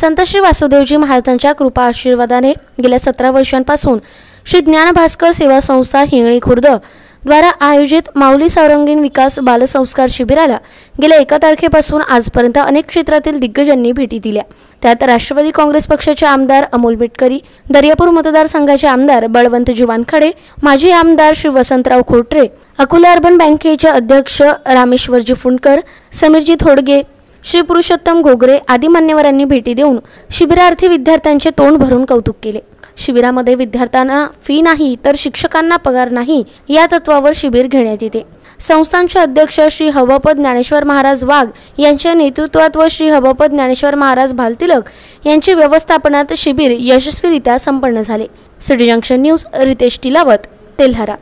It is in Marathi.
संत श्री वासुदेवजी महाराजांच्या कृपा आशीर्वादाने गेल्या सतरा वर्षांपासून श्री ज्ञान भास्कर सेवा संस्था हिंगणी खुर्द द्वारा आयोजित माऊली सारंगीण विकास बालसंस्कार शिबिराला गेल्या एका तारखेपासून आजपर्यंत अनेक क्षेत्रातील दिग्गजांनी भेटी दिल्या. त्यात राष्ट्रवादी काँग्रेस पक्षाचे आमदार अमोल बिटकरी दर्यापूर मतदारसंघाचे आमदार बळवंत जीवानखडे माजी आमदार श्री वसंतराव खोटरे अकोला अर्बन बँकेचे अध्यक्ष रामेश्वरजी फुंडकर समीरजी थोडगे श्री पुरुषोत्तम घोगरे आदी मान्यवरांनी भेटी देऊन शिबिरार्थी विद्यार्थ्यांचे तोंड भरून कौतुक केले. शिबिरामध्ये विद्यार्थ्यांना फी नाही तर शिक्षकांना पगार नाही या तत्वावर शिबिर घेण्यात येते. संस्थांचे अध्यक्ष श्री हवपद ज्ञानेश्वर महाराज वाघ यांच्या नेतृत्वात व श्री हवपद ज्ञानेश्वर महाराज भालतिलक यांच्या व्यवस्थापनात शिबिर यशस्वीरित्या संपन्न झाले. City junction news Ritesh Tilawat Telhara.